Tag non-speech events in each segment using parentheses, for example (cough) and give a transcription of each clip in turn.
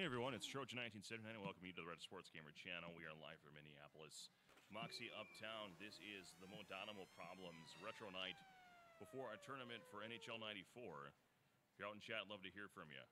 Hey everyone, it's Trojan 1979 and welcome you to the Retro Sports Gamer channel. We are live from Minneapolis. Moxie Uptown, this is the Modano Mo Problems Retro Night before our tournament for NHL 94. If you're out in chat, love to hear from you.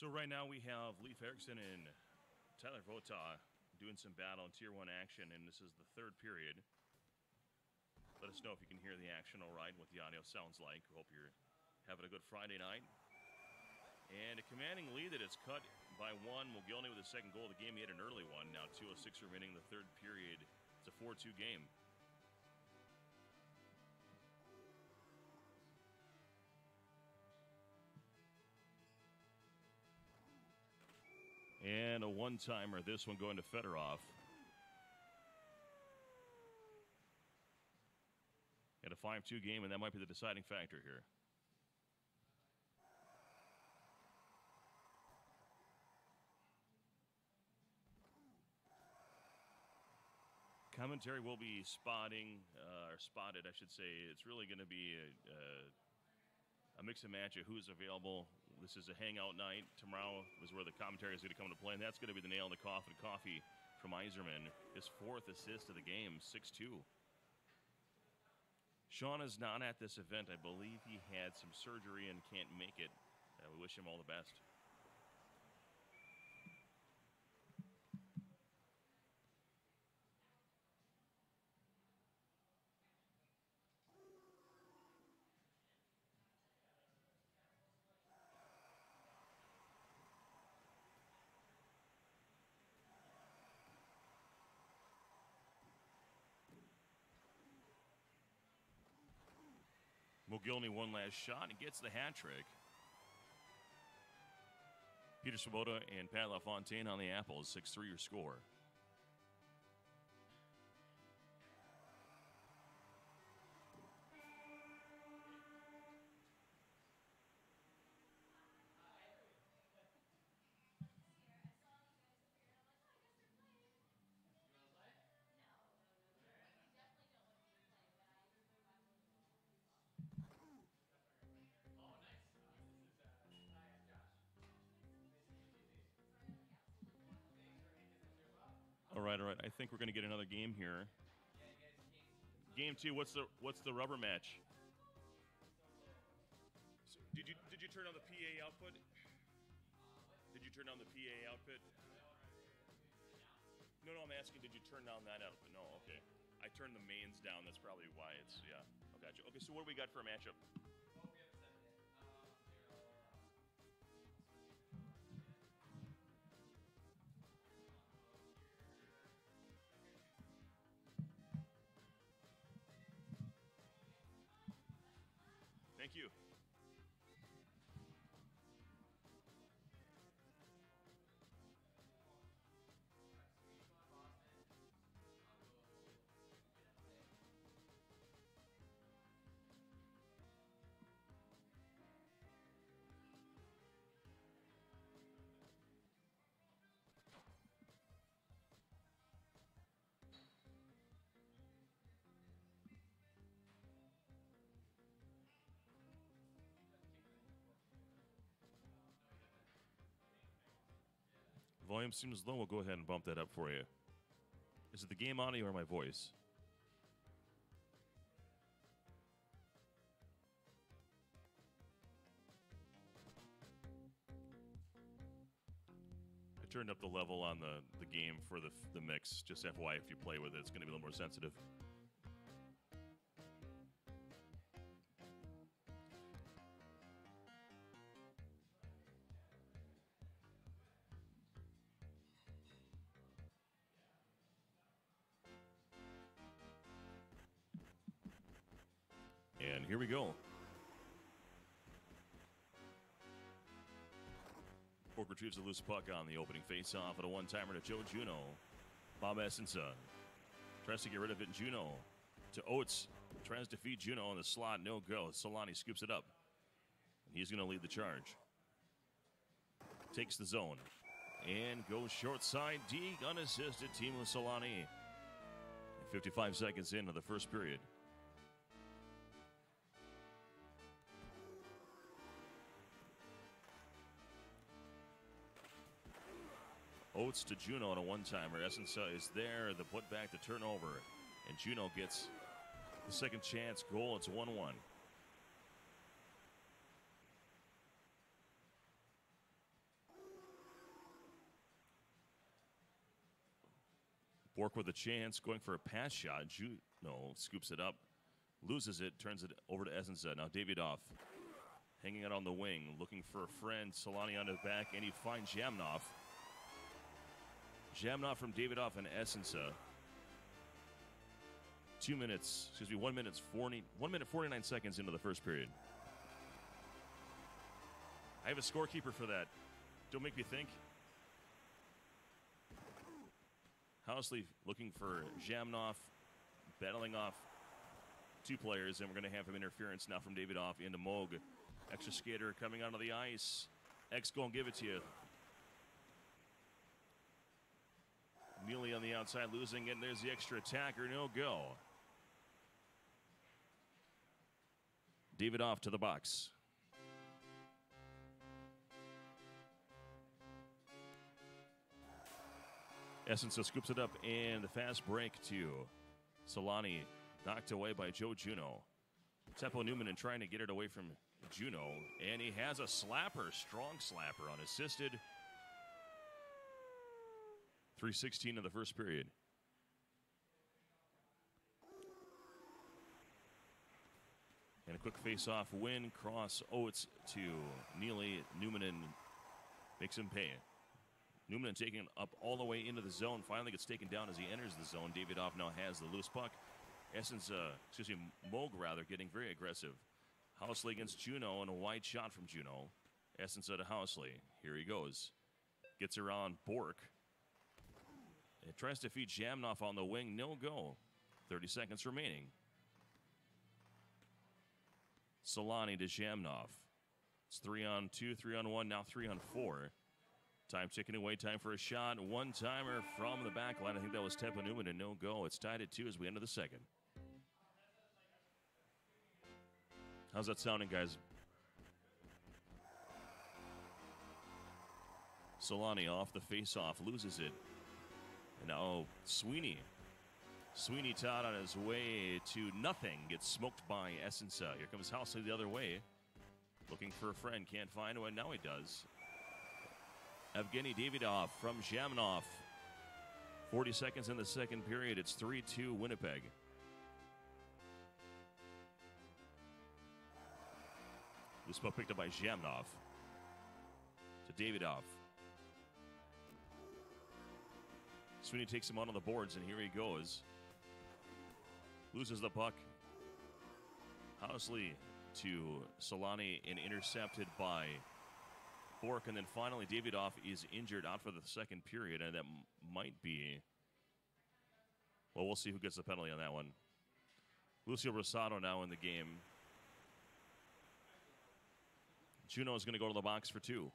So right now we have Leif Erickson and Tyler Votaw doing some battle in Tier 1 action, and this is the third period. Let us know if you can hear the action all right, what the audio sounds like. Hope you're having a good Friday night. And a commanding lead that is cut by one. Mogilny with the second goal of the game. He had an early one. Now 2.06 remaining in the third period. It's a 4-2 game. And a one timer, this one going to Fedorov. At a 5 2 game, and that might be the deciding factor here. Commentary will be spotting, uh, or spotted, I should say. It's really going to be a, a a mix and match of who's available. This is a hangout night. Tomorrow is where the commentary is going to come into play, and that's going to be the nail in the coffin coffee from Yzerman. His fourth assist of the game, 6 2. Sean is not at this event. I believe he had some surgery and can't make it. Uh, we wish him all the best. Mogilny one last shot and gets the hat trick. Peter Svoboda and Pat LaFontaine on the Apples, 6 3 your score. Think we're going to get another game here. Game two. What's the what's the rubber match? So did you did you turn on the PA output? Did you turn on the PA output? No, no. I'm asking. Did you turn down that output? No. Okay. I turned the mains down. That's probably why it's yeah. I got you. Okay. So what do we got for a matchup? Volume seems low. We'll go ahead and bump that up for you. Is it the game audio or my voice? I turned up the level on the, the game for the, the mix. Just FYI, if you play with it, it's going to be a little more sensitive. Retrieves a loose puck on the opening faceoff at a one timer to Joe Juneau. Bob Essensa tries to get rid of it. Juneau to Oates. Tries to feed Juneau in the slot. No go. Selanne scoops it up. And He's going to lead the charge. Takes the zone. And goes short side. Deeg unassisted. Teemu Selanne. 55 seconds into the first period. Oates to Juneau on a one timer. Essensa uh, is there. The putback, the turnover. And Juneau gets the second chance goal. It's 1 1. Bourque with a chance, going for a pass shot. Juneau scoops it up, loses it, turns it over to Essensa. Now Davydov hanging out on the wing, looking for a friend. Selanne on his back, and he finds Zhamnov. Zhamnov from Davydov and Essensa. Two minutes, excuse me, one minute 40, one minute 49 seconds into the first period. I have a scorekeeper for that. Don't make me think. Housley looking for Zhamnov, battling off two players, and we're going to have him interference now from Davydov into Moog. Extra skater coming onto the ice. X going to give it to you. Neely on the outside losing it, and there's the extra attacker. No go. Davydov to the box. Essensa scoops it up, and the fast break to Selanne, knocked away by Joe Juneau. Teppo Numminen and trying to get it away from Juneau, and he has a slapper, strong slapper, unassisted. 316 in the first period. And a quick face-off win. Cross Oates to Neely. Numminen makes him pay. Numminen taking it up all the way into the zone. Finally gets taken down as he enters the zone. Davydov now has the loose puck. Essensa, uh, excuse me, Moog rather, getting very aggressive. Housley against Juneau and a wide shot from Juneau. Essensa to Housley. Here he goes. Gets around Bourque. It tries to feed Zhamnov on the wing. No go. 30 seconds remaining. Selanne to Zhamnov. It's three on two, three on one, now three on four. Time ticking away. Time for a shot. One timer from the back line. I think that was Teppo Numminen and no go. It's tied at two as we enter the second. How's that sounding, guys? Selanne off the face-off, loses it. And now Sweeney. Sweeney Todd on his way to nothing gets smoked by Essensa. Here comes Housley the other way. Looking for a friend. Can't find one. Now he does. Evgeny Davydov from Zhamnov. 40 seconds in the second period. It's 3 2 Winnipeg. This puck picked up by Zhamnov. To Davydov. Sweeney takes him on on the boards, and here he goes. Loses the puck. Housley to Selanne and intercepted by Bourque. And then finally, Davydov is injured out for the second period, and that m- might be. Well, we'll see who gets the penalty on that one. Luciano Borsato now in the game. Juneau is going to go to the box for two.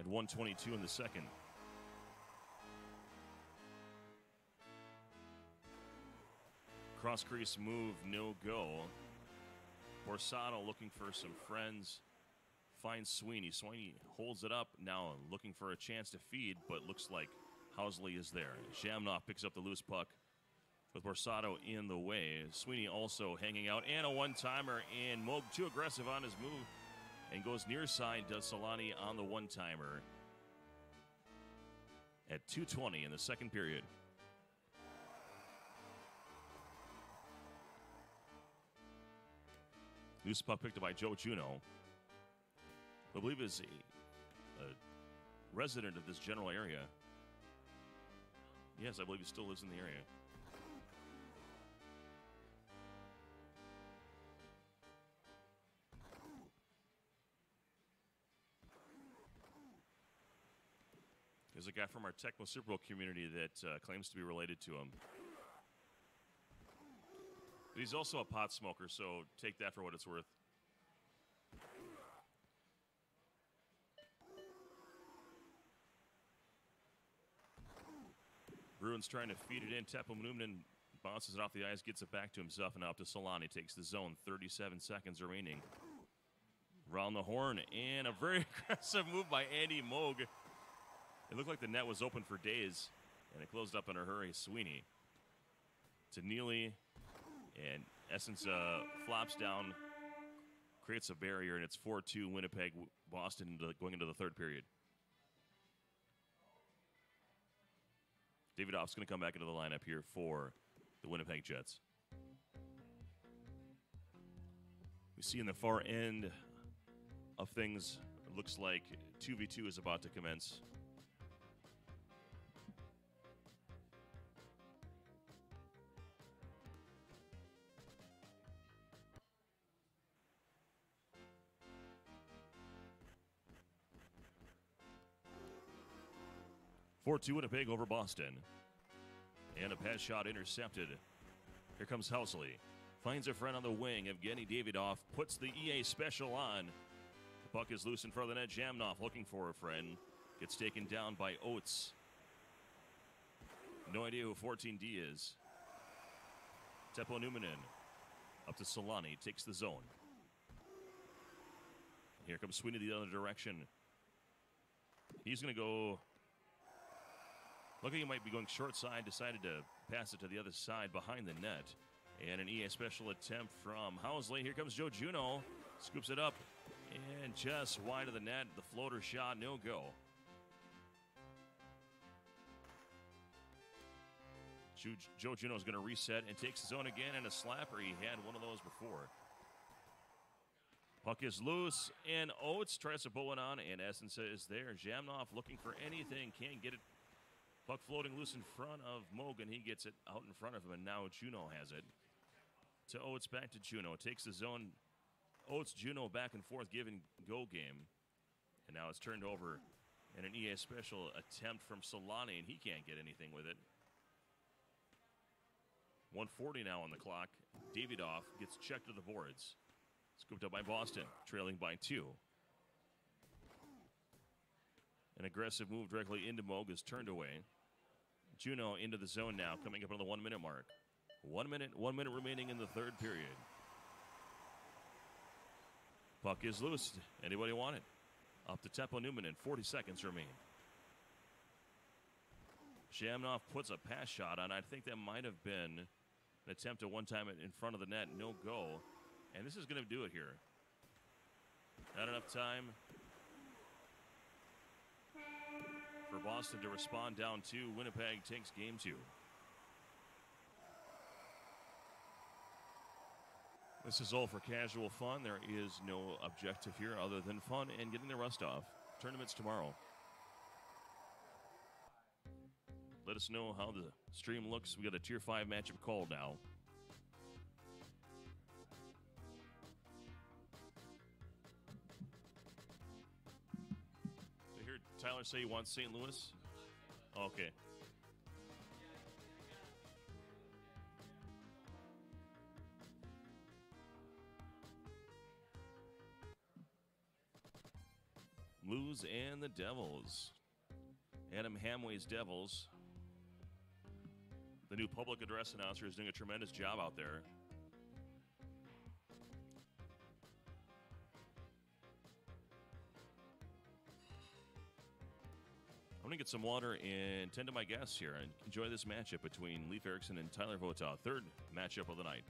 At 122 in the second. Cross crease move, no go. Borsato looking for some friends. Finds Sweeney. Sweeney holds it up now, looking for a chance to feed, but looks like Housley is there. Zhamnov picks up the loose puck with Borsato in the way. Sweeney also hanging out, and a one timer, and Moog too aggressive on his move and goes near side. Does Selanne on the one timer at 2:20 in the second period. Loose puck picked up by Joe Juneau. I believe is a, a resident of this general area. Yes, I believe he still lives in the area. There's a guy from our Tecmo Super Bowl community that uh, claims to be related to him. But he's also a pot smoker, so take that for what it's worth. Bruins trying to feed it in. Numminen bounces it off the ice, gets it back to himself, and out to Selanne. Takes the zone. 37 seconds remaining. Round the horn, and a very (laughs) aggressive move by Andy Moog. It looked like the net was open for days, and it closed up in a hurry. Sweeney to Neely, and Essensa uh, flops down, creates a barrier, and it's 4 2 Winnipeg Boston going into the third period. Davydov's going to come back into the lineup here for the Winnipeg Jets. We see in the far end of things, looks like 2v2 is about to commence. Four two Winnipeg over Boston. And a pass shot intercepted. Here comes Housley. Finds a friend on the wing. Evgeny Davydov puts the EA special on. The puck is loose in front of the net. Zhamnov looking for a friend. Gets taken down by Oates. No idea who 14D is. Teppo Numminen up to Selanne. Takes the zone. Here comes Sweeney the other direction. He's going to go Looking he might be going short side, decided to pass it to the other side behind the net. And an EA special attempt from Housley. Here comes Joe Juneau. Scoops it up. And just wide of the net. The floater shot, no go. Joe Juneau is going to reset and takes his own again and a slapper. He had one of those before. Puck is loose, and Oates tries to pull it on, and Essensa is there. Zhamnov looking for anything, can't get it Puck floating loose in front of Mogan. He gets it out in front of him, and now Juneau has it. To Oates back to Juneau. Takes the zone. Oates, Juneau back and forth, giving go game. And now it's turned over. And an EA special attempt from Selanne, and he can't get anything with it. 140 now on the clock. Davydov gets checked to the boards. Scooped up by Boston, trailing by two. An aggressive move directly into Moog is turned away. Juneau into the zone now, coming up on the one minute mark. One minute, one minute remaining in the third period. Puck is loose. Anybody want it? Up to Teppo Numminen in 40 seconds remain. Zhamnov puts a pass shot on. I think that might have been an attempt at one time in front of the net. No go. And this is going to do it here. Not enough time for Boston to respond down two. Winnipeg takes game two. This is all for casual fun. There is no objective here other than fun and getting the rust off. Tournaments tomorrow. Let us know how the stream looks. We got a tier 5 matchup called now. Tyler say he wants St. Louis? Okay. Blues and the Devils. Adam Hamway's Devils. The new public address announcer is doing a tremendous job out there. Get some water and tend to my guests here and enjoy this matchup between Leif Erickson and Tyler Votaw. Third matchup of the night.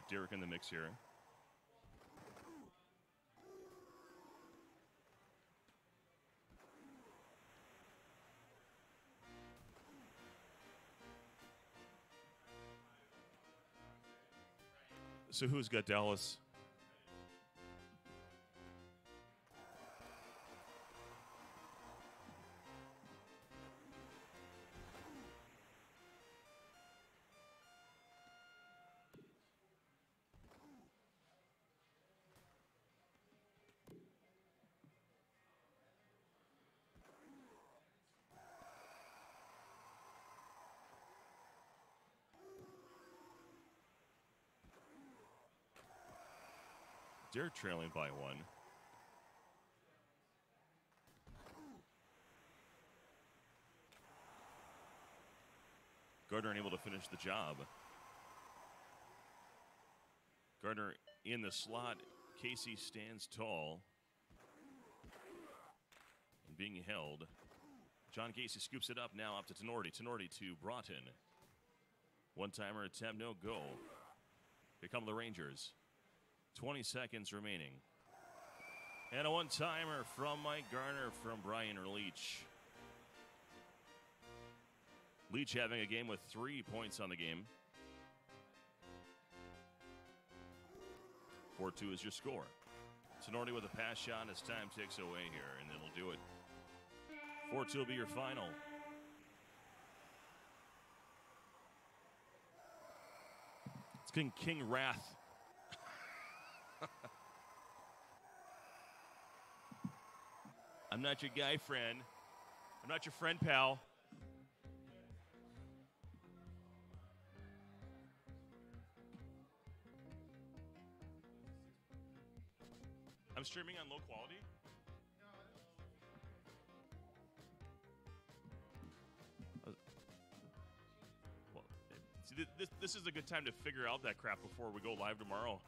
Got Derek in the mix here. So who's got Dallas? They're trailing by one. Gartner unable to finish the job. Gartner in the slot. Casey stands tall and being held. John Casey scoops it up now up to Tinordi. Tinordi to Broten. One timer attempt, no goal. Here come the Rangers. 20 seconds remaining. And a one timer from Mike Gartner from Brian Leetch. Leetch having a game with three points on the game. 4 2 is your score. Tinordi with a pass shot as time ticks away here, and it'll do it. 4 2 will be your final. It's King, King Raff (laughs) I'm not your guy friend. I'm not your friend, pal. I'm streaming on low quality. Well, see, this, this is a good time to figure out that crap before we go live tomorrow.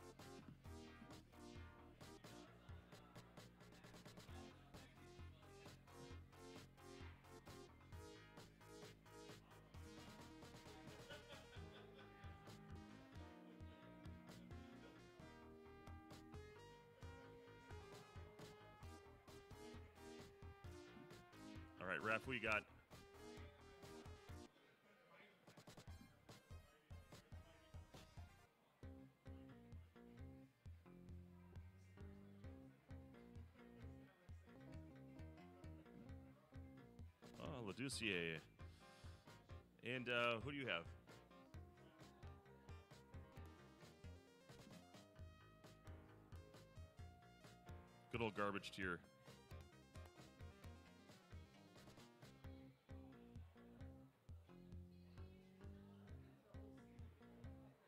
Oh, Ladouceur. And uh, who do you have? Good old garbage tier.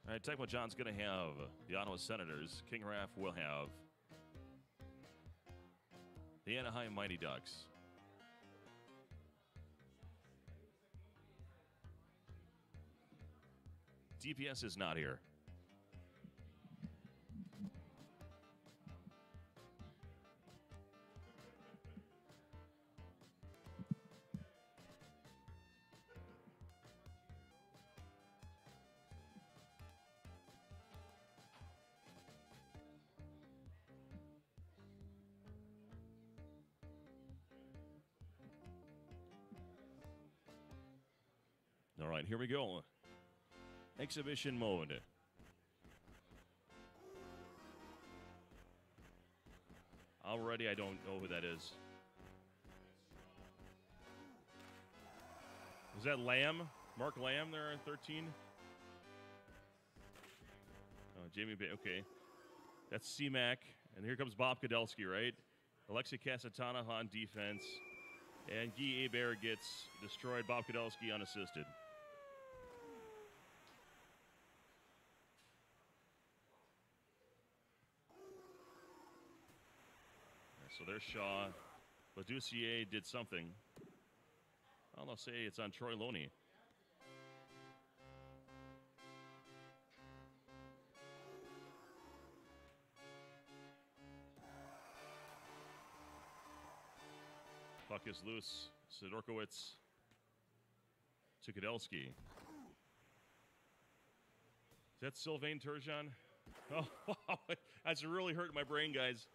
All right, Tecmo John's going to have the Ottawa Senators. King Raff will have the Anaheim Mighty Ducks. DPS is not here. All right, here we go. Exhibition mode. Already, I don't know who that is. Is that Lamb? Mark Lamb there at 13? Oh, Jamie Bay. Okay. That's C-Mac. And here comes Bob Kudelski, right? Alexei Kasatonov on defense. And Guy Hebert gets destroyed. Bob Kudelski unassisted. So there's Shaw. Ladouceur did something. They'll say it's on Troy Loney. Puck is loose. Sidorkiewicz to. Is that Sylvain Turgeon? (laughs) Oh, (laughs) wow. That's really hurting my brain, guys.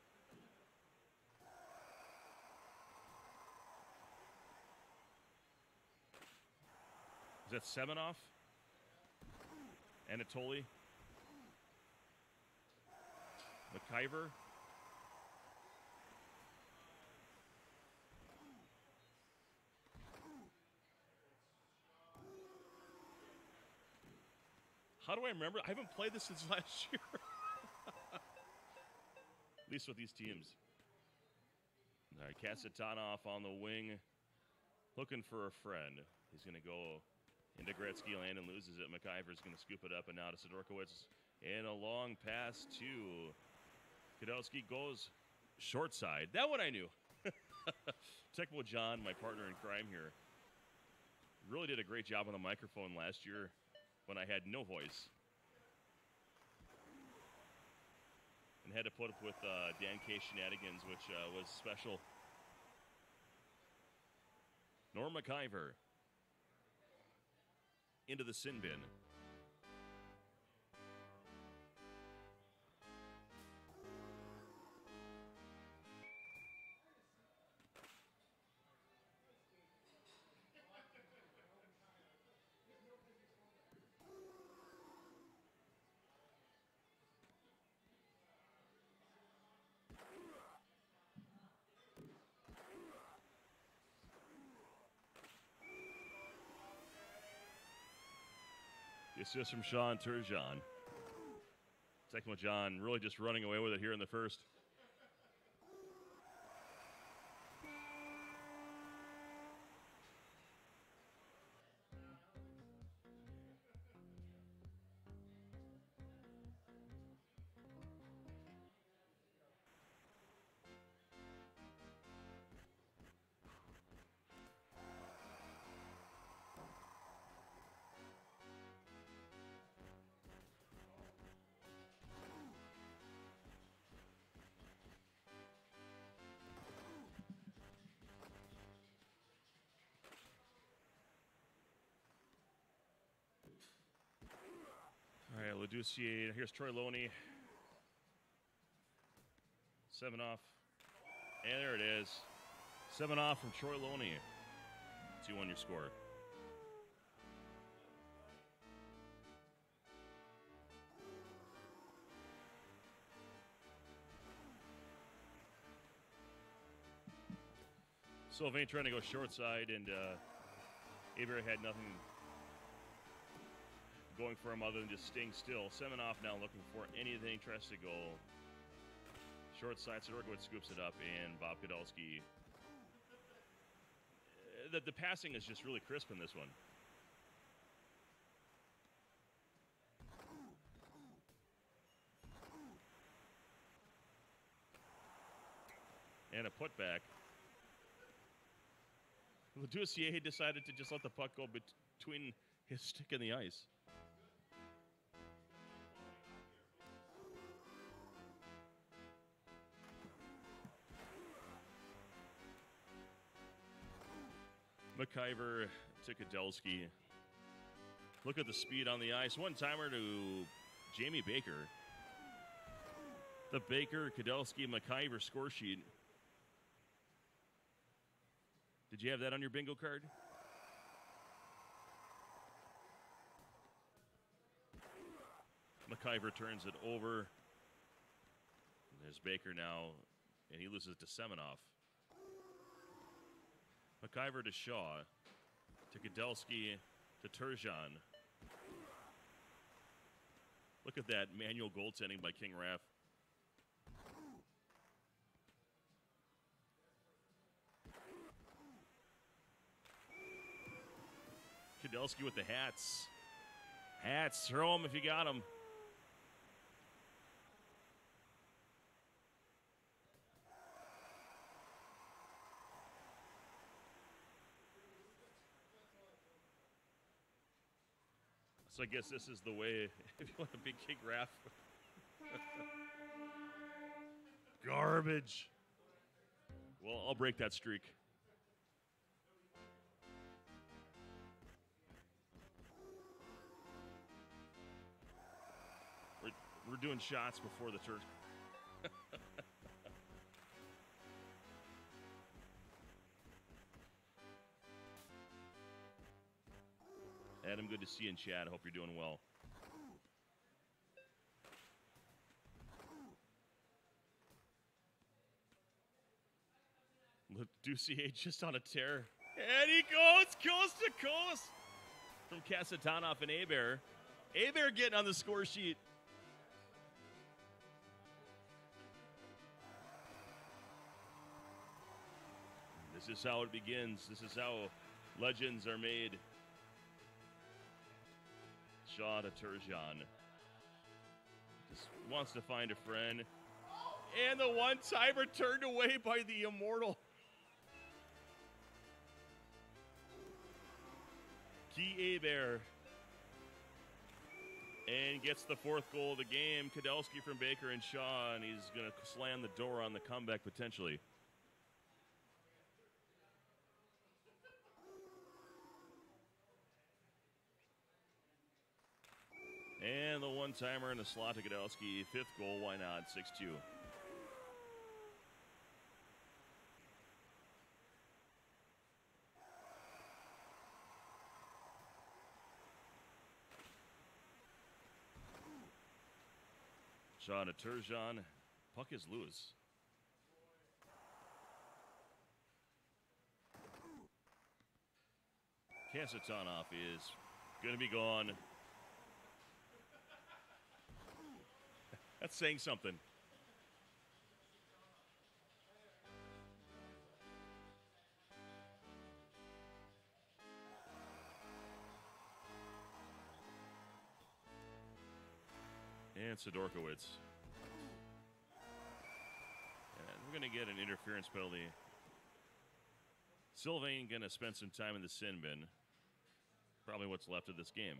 Is that Semenov? Anatoly? Maciver? How do I remember? I haven't played this since (laughs) last year. At least with these teams. All right, Kasatonov on the wing, looking for a friend. He's going to go into Gretzky land and loses it. Maciver's going to scoop it up, and now to Sidorkiewicz. And a long pass to Kudelski goes short side. That one I knew. (laughs) Tecmo John, my partner in crime here, really did a great job on the microphone last year when I had no voice. And had to put up with uh, Dan K shenanigans, which uh, was special. Norm Maciver into the sin bin. Assist from Sean Turgeon. With John really just running away with it here in the first. Ladouceur. Here's Troy Loney. Semenov. And there it is. Semenov from Troy Loney. 2 1 your score. Sylvain trying to go short side, and uh, had nothing going for him other than just staying still. Semenov now looking for anything, tries to go short side. Sidorkiewicz scoops it up, and Bob Podolsky. Uh, the, the passing is just really crisp in this one. And a putback. Ladouceur decided to just let the puck go between his stick and the ice. Maciver to Kudelski. Look at the speed on the ice. One timer to Jamie Baker. The Baker, Kudelski, Maciver score sheet. Did you have that on your bingo card? Maciver turns it over. There's Baker now, and he loses to Semenov. Maciver to Shaw, to Kudelski, to Turgeon. Look at that manual goaltending by King Raff. Kudelski with the hats. Hats, throw them if you got them. So I guess this is the way (laughs) if you want to be King Raff. Garbage. Well, I'll break that streak. We're, we're doing shots before the turn. Adam, good to see you in chat. I hope you're doing well. Ducier just on a tear. And he goes coast to coast from Kasatonov and Hebert. Hebert getting on the score sheet. This is how it begins. This is how legends are made. Shaw to Turgeon. Just wants to find a friend. And the one timer turned away by the immortal. Key Bear. And gets the fourth goal of the game. Kudelski from Baker and Shaw, and he's going to slam the door on the comeback potentially. And the one timer in the slot to Gadowski. Fifth goal, why not? 6 2. Sean Turgeon. Puck is loose. Kasatonov is going to be gone. That's saying something. And Sidorkiewicz. And we're going to get an interference penalty. Sylvain going to spend some time in the sin bin. Probably what's left of this game.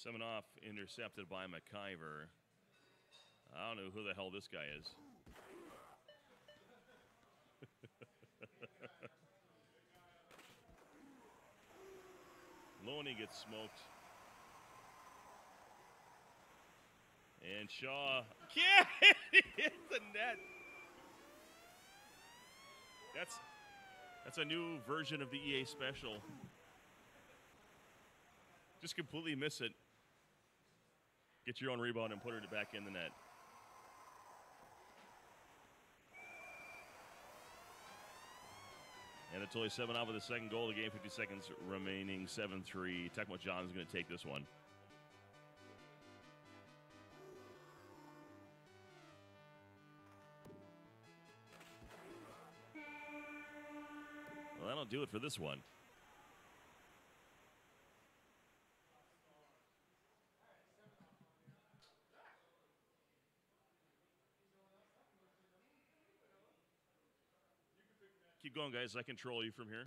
Semenov intercepted by Maciver. I don't know who the hell this guy is. Loney gets smoked. And Shaw (laughs) can't hit the net. That's that's a new version of the EA special. Just completely miss it. Get your own rebound and put it back in the net. And it's only 7 off of the second goal. Of the game 50 seconds remaining. 7 3. Tecmo John's going to take this one. Well, that'll do it for this one. Going, guys. I control you from here.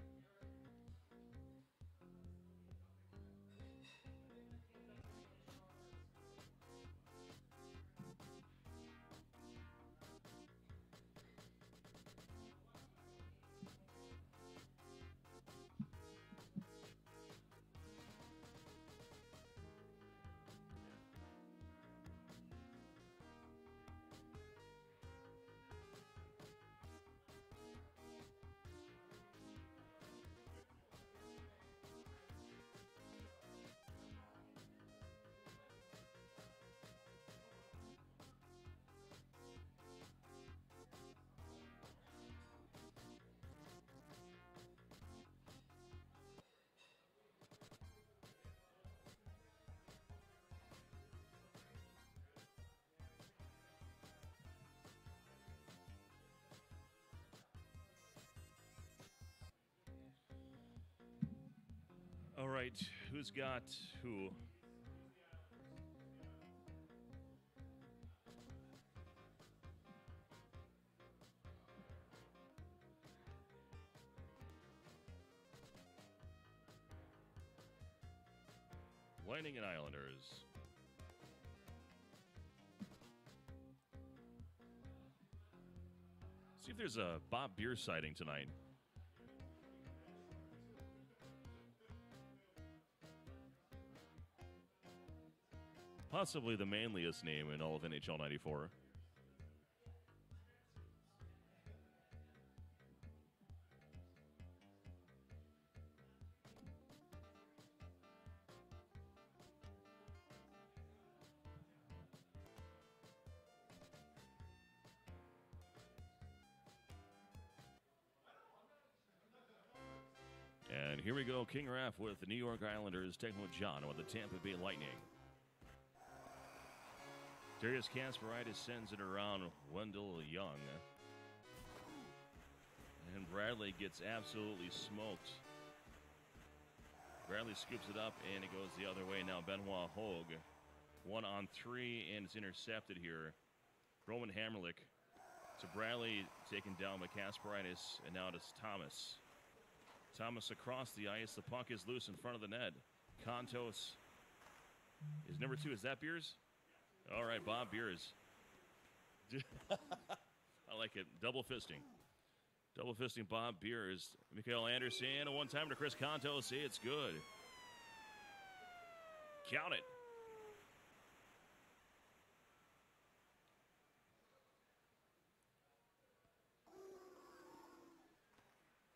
All right, who's got who? Lightning and Islanders. See if there's a Bob Beer sighting tonight. Possibly the manliest name in all of NHL 94. And here we go, King Raff with the New York Islanders taking with John with the Tampa Bay Lightning. Darius Kasparaitis sends it around Wendell Young. And Bradley gets absolutely smoked. Bradley scoops it up and it goes the other way. Now Benoit Hogue. One on three and it's intercepted here. Roman Hamrlik to Bradley taken down by Kasparaitis and now it's Thomas. Thomas across the ice. The puck is loose in front of the net. Kontos is number two. Is that Beers? All right, Bob Beers. (laughs) I like it. Double fisting. Double fisting Bob Beers. Mikael Andersson, a one time to Chris Kontos. It's good. Count it.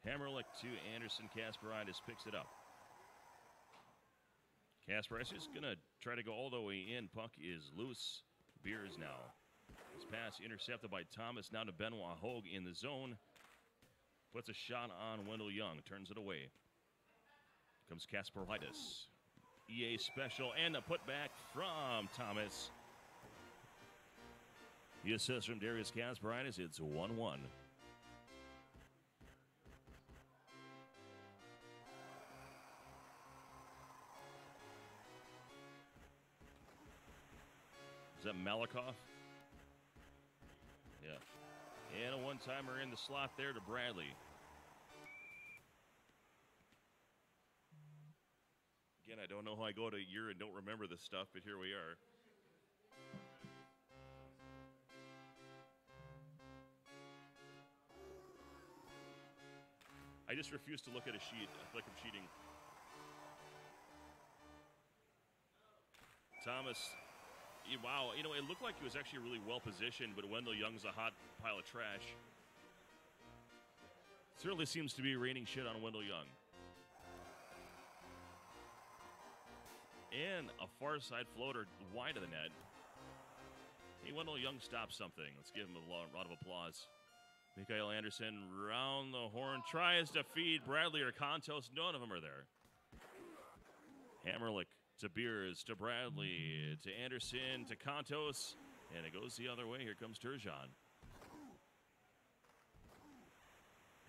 Hamrlik to Andersson. Kasparaitis picks it up. Kasparaitis is going to try to go all the way in. Puck is loose. Beers now. His pass intercepted by Thomas. Now to Benoit Hogue in the zone. Puts a shot on Wendell Young. Turns it away. Comes Kasparaitis. EA special and a putback from Thomas. The assist from Darius Kasparaitis. It's 1 1. That Malakhov? Yeah. And a one timer in the slot there to Bradley. Again, I don't know how I go to a year and don't remember this stuff, but here we are. I just refuse to look at a sheet. I feel like I'm cheating. Thomas wow, you know, it looked like he was actually really well positioned, but Wendell Young's a hot pile of trash. Certainly seems to be raining shit on Wendell Young. And a far side floater wide of the net. Hey, Wendell Young stopped something. Let's give him a round of applause. Mikael Andersson round the horn, tries to feed Bradley or Kontos. None of them are there. Hamrlik to Beers, to Bradley, to Andersson, to Kontos, and it goes the other way. Here comes Turgeon.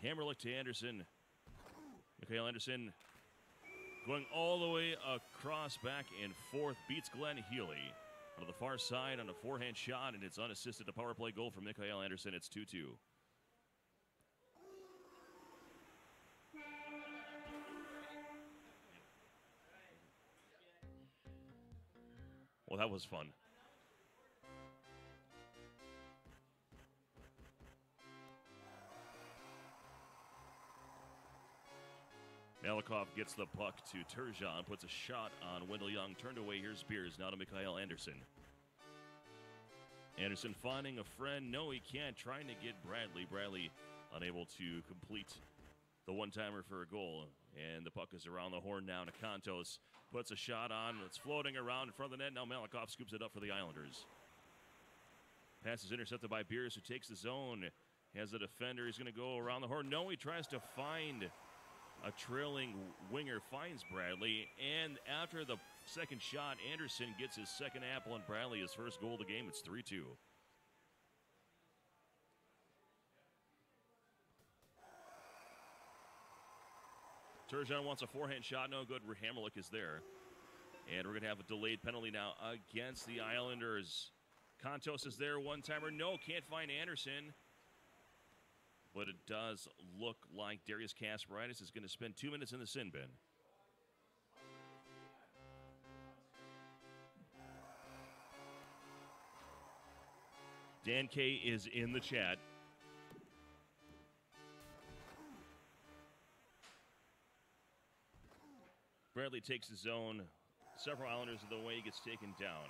Hamrlik to Andersson. Mikael Andersson going all the way across back and forth. Beats Glenn Healy on the far side on a forehand shot, and it's unassisted. A power play goal from Mikael Andersson. It's 2 2. Well, that was fun. Malakhov gets the puck to Turgeon, puts a shot on Wendell Young, turned away. Here's Beers, now to Mikael Andersson. Andersson finding a friend. No, he can't. Trying to get Bradley. Bradley unable to complete the one timer for a goal. And the puck is around the horn now to Kontos. Puts a shot on. It's floating around in front of the net. Now Malakhov scoops it up for the Islanders. Pass is intercepted by Beers, who takes the zone. Has a defender. He's going to go around the horn. No, he tries to find a trailing winger, finds Bradley. And after the second shot, Andersson gets his second apple, and Bradley his first goal of the game. It's 3 2. Turgeon wants a forehand shot. No good. Hamrlik is there. And we're going to have a delayed penalty now against the Islanders. Kontos is there. One timer. No, can't find Andersson. But it does look like Darius Kasparaitis is going to spend two minutes in the sin bin. Dan K is in the chat. Bradley takes his zone. Several Islanders of the way he gets taken down.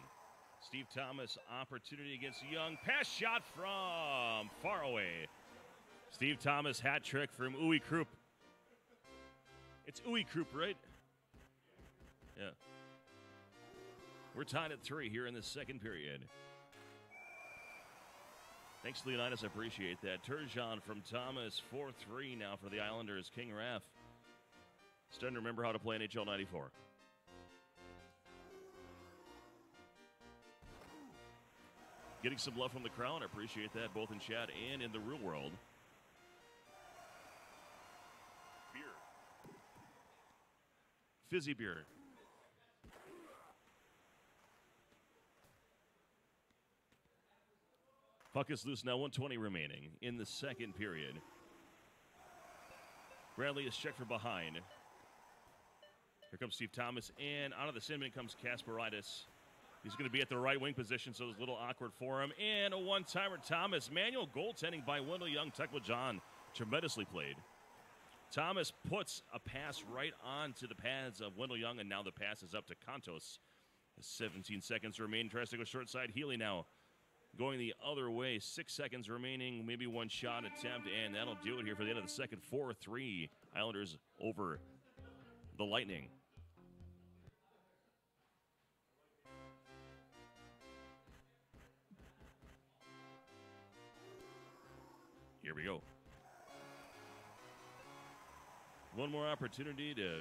Steve Thomas, opportunity against Young. Pass shot from far away. Steve Thomas, hat trick from Uwe Krupp. It's Uwe Krupp, right? Yeah. We're tied at three here in the second period. Thanks, Leonidas. I appreciate that. Turgeon from Thomas, 4 3 now for the Islanders. King Raff. Starting to remember how to play NHL 94. Getting some love from the crowd. I appreciate that both in chat and in the real world. Beer. Fizzy beer. Puck is loose now, 120 remaining in the second period. Bradley is checked from behind. Here comes Steve Thomas, and out of the Simon comes Kasparaitis. He's going to be at the right wing position, so it's a little awkward for him. And a one timer, Thomas. Manual goaltending by Wendell Young, Tecmo John. Tremendously played. Thomas puts a pass right onto the pads of Wendell Young, and now the pass is up to Kontos. 17 seconds remain. Tries to go short side. Healy now going the other way. Six seconds remaining. Maybe one shot attempt, and that'll do it here for the end of the second. 4 3. Islanders over the Lightning. Here we go. One more opportunity to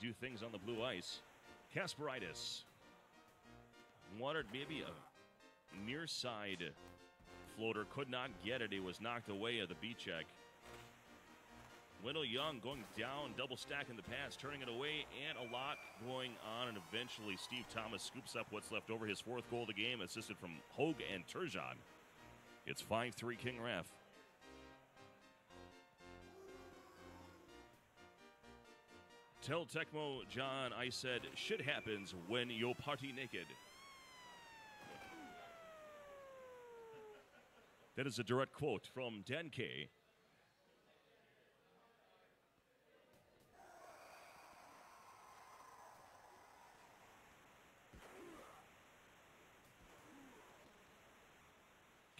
do things on the blue ice. Kasparaitis wanted maybe a near side floater, could not get it. He was knocked away at the beat check. Wendell Young going down, double stacking the pass, turning it away, and a lot going on. And eventually, Steve Thomas scoops up what's left over. His fourth goal of the game, assisted from Hogue and Turgeon. It's 5 3 King Raff. Tell Tecmo John I said shit happens when you party naked. That is a direct quote from Dan K.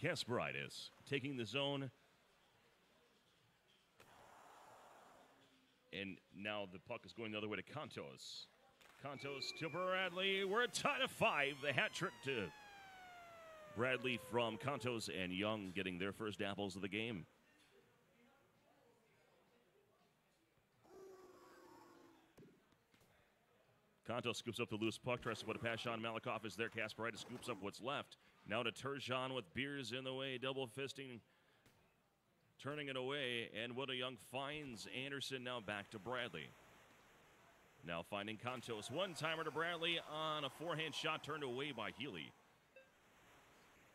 Kasparaitis taking the zone. And now the puck is going the other way to Kontos. Kontos to Bradley. We're tied at five. The hat trick to Bradley from Kontos and Young getting their first apples of the game. Kontos scoops up the loose puck, tries to put a pass on. Malakhov is there. Kasparaitis scoops up what's left. Now to Turgeon with Beers in the way, double fisting, turning it away. And Wendell Young finds Andersson now back to Bradley. Now finding Kontos. One timer to Bradley on a forehand shot turned away by Healy.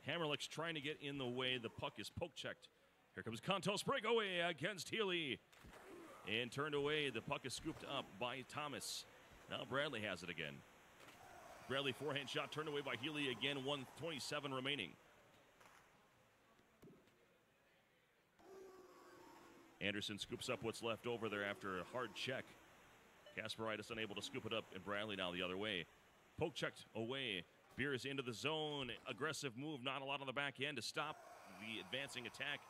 Hamrlik's trying to get in the way. The puck is poke checked. Here comes Kontos breakaway against Healy. And turned away. The puck is scooped up by Thomas. Now Bradley has it again. Bradley forehand shot turned away by Healy again. 127 remaining. Andersson scoops up what's left over there after a hard check. Kasparaitis unable to scoop it up, and Bradley now the other way. Poke checked away. Beers into the zone. Aggressive move, not a lot on the back end to stop the advancing attack.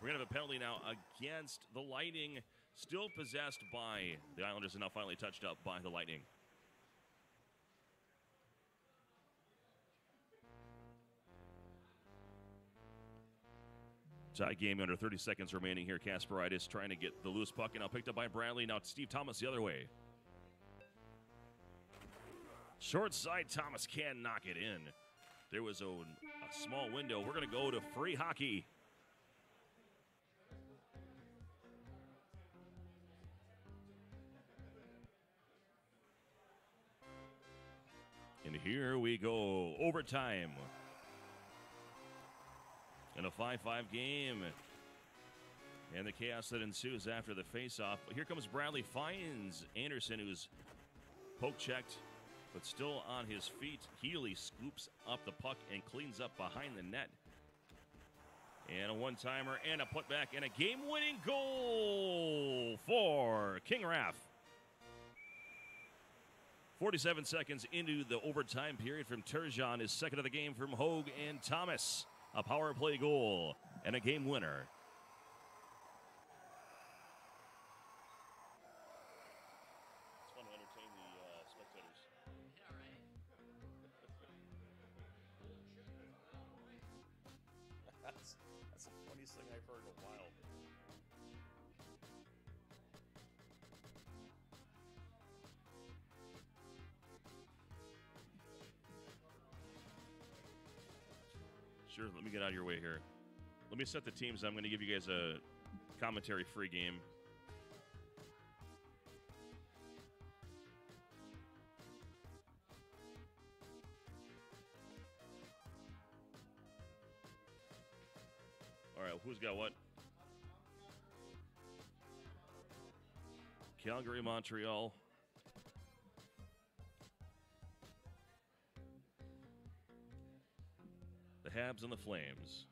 We're going to have a penalty now against the Lightning, still possessed by the Islanders, and now finally touched up by the Lightning. Tie game under 30 seconds remaining here. Kasparaitis trying to get the loose puck, and now picked up by Bradley. Now Steve Thomas the other way. Short side, Thomas can knock it in. There was a, a small window. We're going to go to free hockey. And here we go. Overtime. In a 5 5 game. And the chaos that ensues after the faceoff. But here comes Bradley, finds Andersson, who's poke checked, but still on his feet. Healy scoops up the puck and cleans up behind the net. And a one timer and a putback and a game winning goal for King Raff. 47 seconds into the overtime period from Turgeon is second of the game from Hogue and Thomas. A power play goal and a game winner. Sure, let me get out of your way here. Let me set the teams. I'm going to give you guys a commentary free game. All right, who's got what? Calgary, Montreal. And the Flames.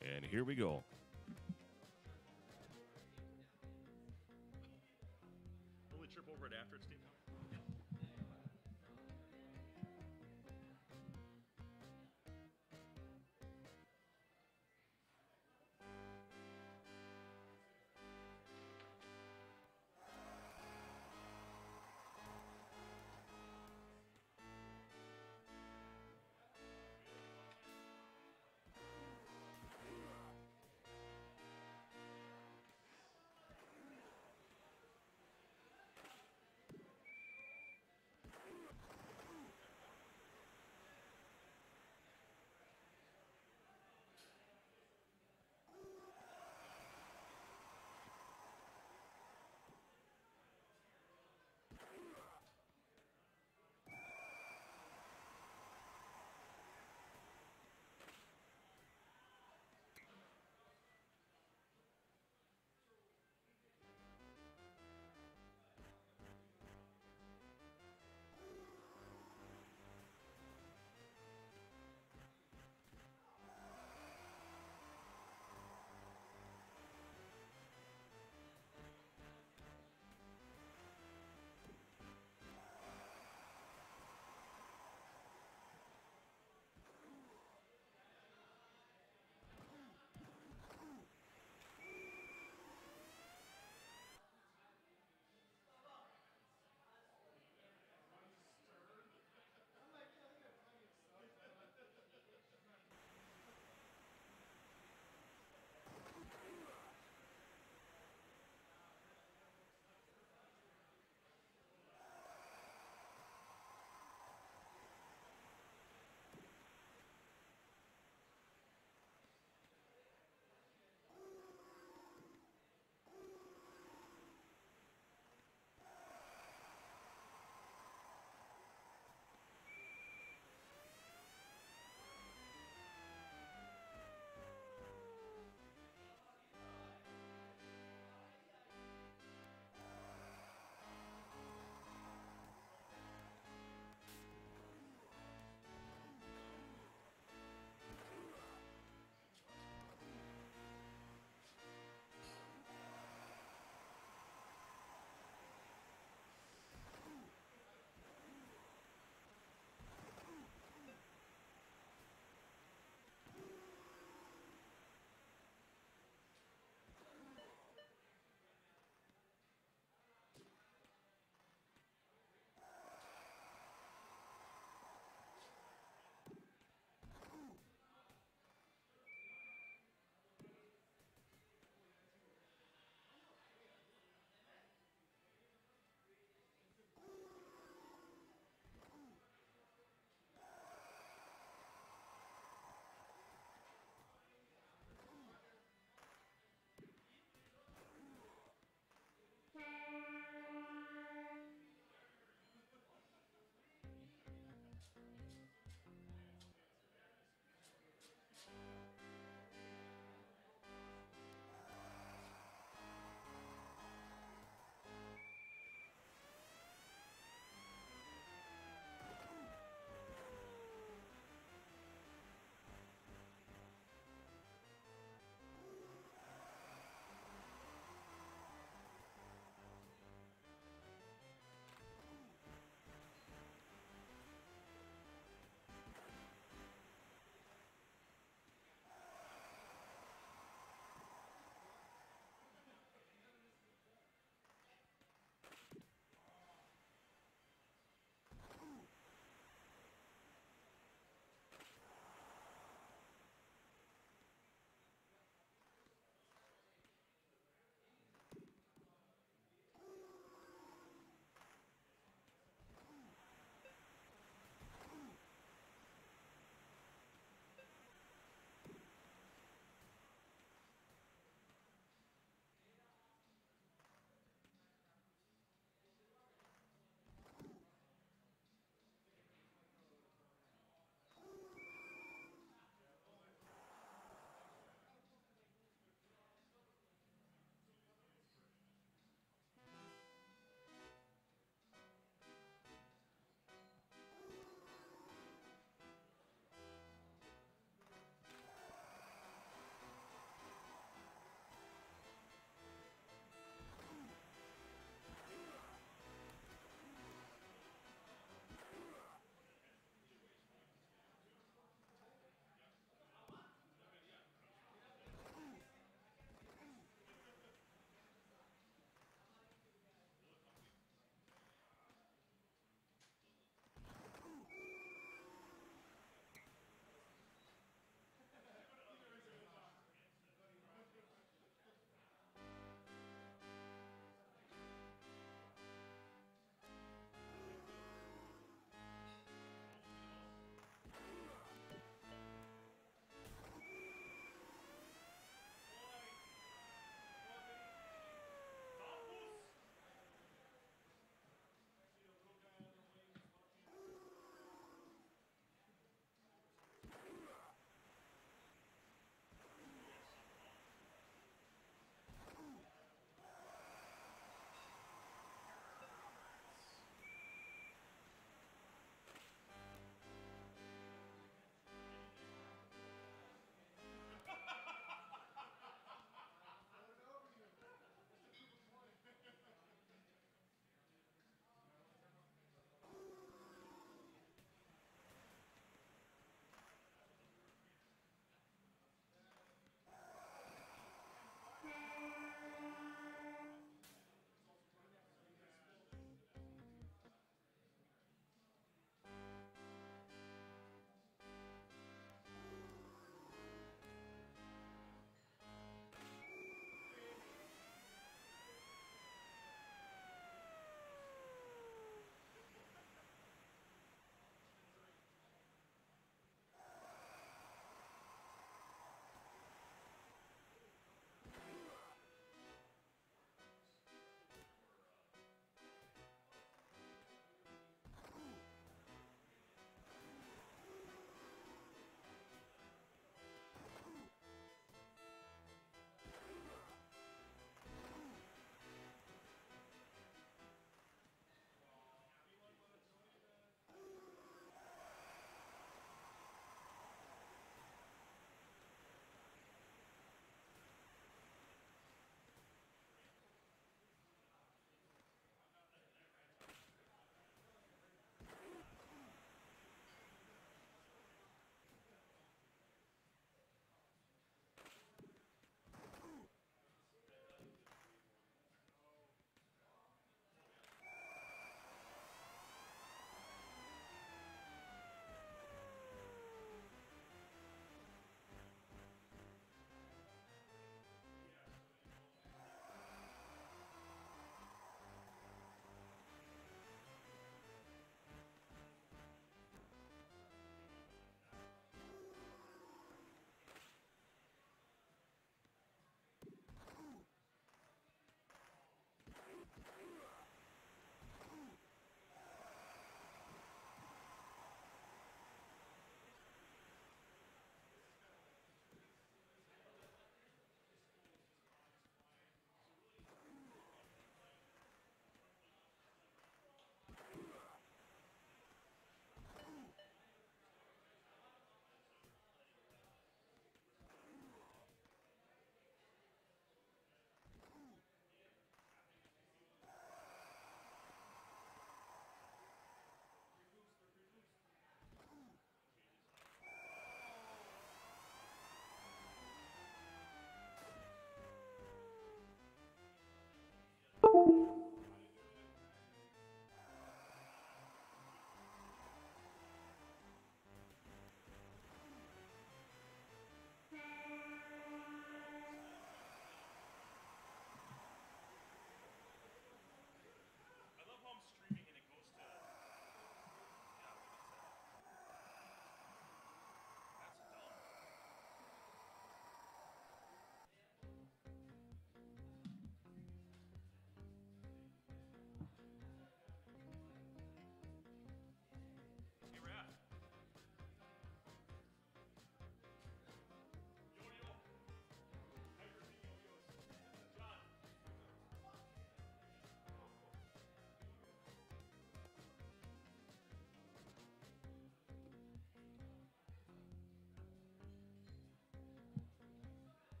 And here we go.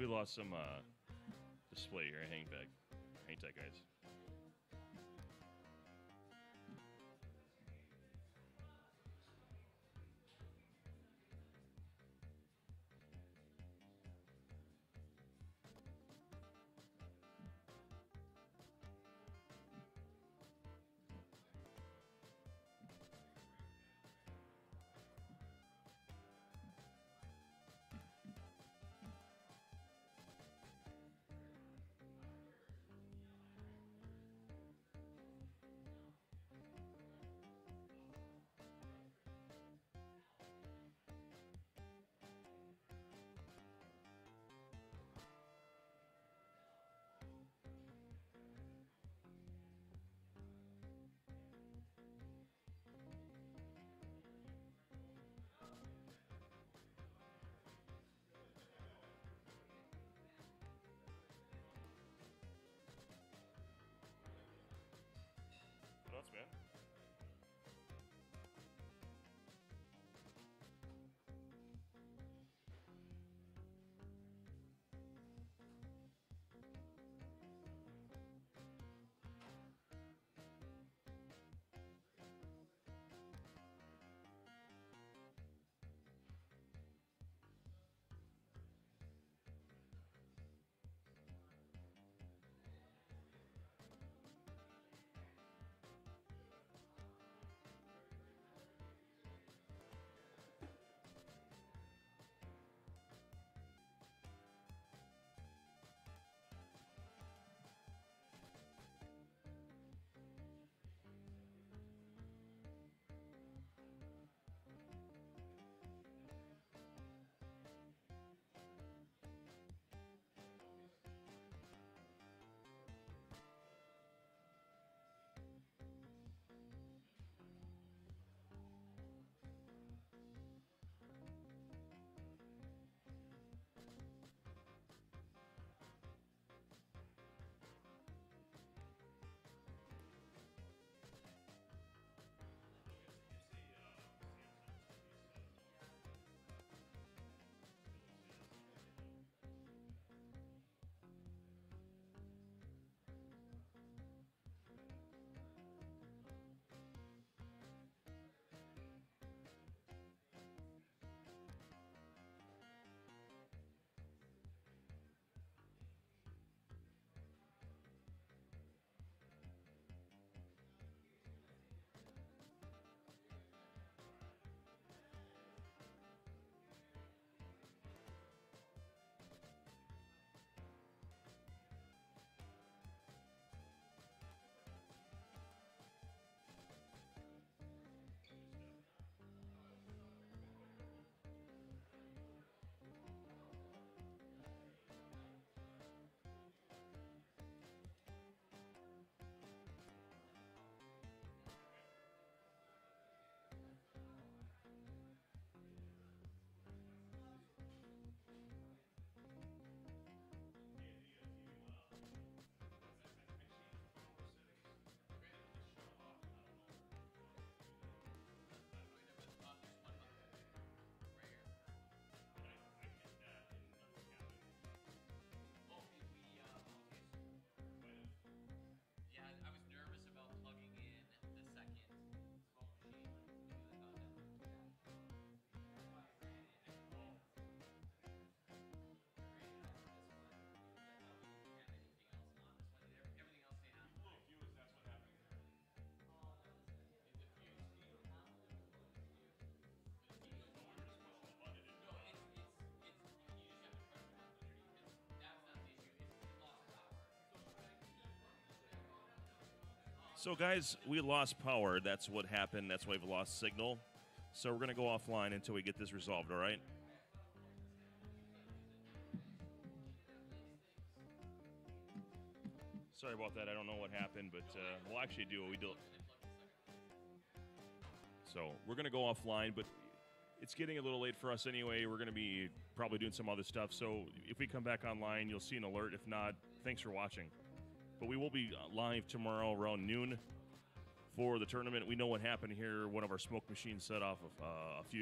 We lost some uh, display here. Hang back. Hang tight, guys. So, guys, we lost power. That's what happened. That's why we've lost signal. So, we're going to go offline until we get this resolved, all right? Sorry about that. I don't know what happened, but uh, we'll actually do what we do. So, we're going to go offline, but it's getting a little late for us anyway. We're going to be probably doing some other stuff. So, if we come back online, you'll see an alert. If not, thanks for watching. But we will be uh, live tomorrow around noon for the tournament. We know what happened here. One of our smoke machines set off of, a few.